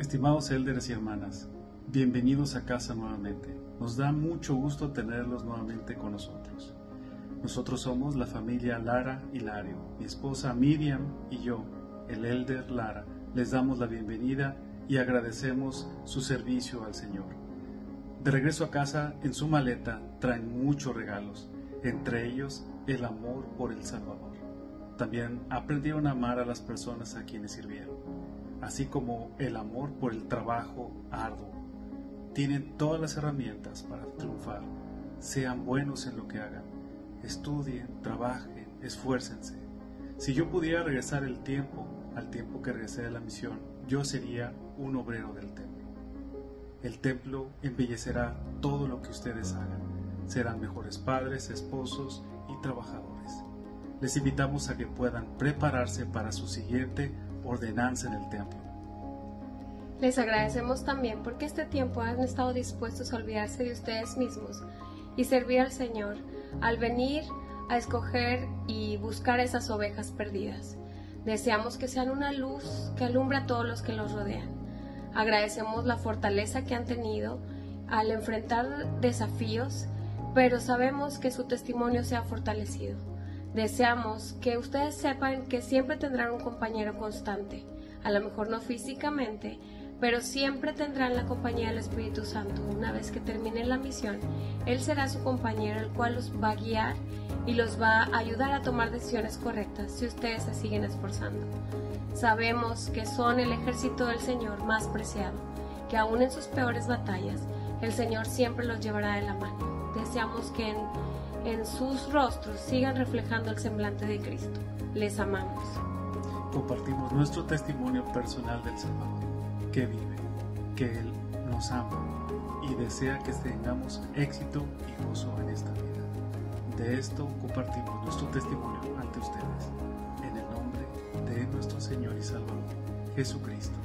Estimados elders y hermanas, bienvenidos a casa nuevamente. Nos da mucho gusto tenerlos nuevamente con nosotros. Nosotros somos la familia Lara y Lario. Mi esposa Miriam y yo, el elder Lara, les damos la bienvenida y agradecemos su servicio al Señor. De regreso a casa, en su maleta traen muchos regalos, entre ellos el amor por el Salvador. También aprendieron a amar a las personas a quienes sirvieron, así como el amor por el trabajo arduo. Tienen todas las herramientas para triunfar. Sean buenos en lo que hagan. Estudien, trabajen, esfuércense. Si yo pudiera regresar el tiempo al tiempo que regresé de la misión, yo sería un obrero del templo. El templo embellecerá todo lo que ustedes hagan. Serán mejores padres, esposos y trabajadores les invitamos a que puedan prepararse para su siguiente ordenanza en el templo. Les agradecemos también porque este tiempo han estado dispuestos a olvidarse de ustedes mismos y servir al Señor al venir a escoger y buscar esas ovejas perdidas. Deseamos que sean una luz que alumbra a todos los que los rodean. Agradecemos la fortaleza que han tenido al enfrentar desafíos, pero sabemos que su testimonio se ha fortalecido. Deseamos que ustedes sepan que siempre tendrán un compañero constante, a lo mejor no físicamente, pero siempre tendrán la compañía del Espíritu Santo. Una vez que terminen la misión, Él será su compañero, el cual los va a guiar y los va a ayudar a tomar decisiones correctas si ustedes se siguen esforzando. Sabemos que son el ejército del Señor más preciado, que aún en sus peores batallas, el Señor siempre los llevará de la mano. Deseamos que en en sus rostros sigan reflejando el semblante de Cristo. Les amamos. Compartimos nuestro testimonio personal del Salvador, que vive, que Él nos ama y desea que tengamos éxito y gozo en esta vida. De esto compartimos nuestro testimonio ante ustedes, en el nombre de nuestro Señor y Salvador, Jesucristo.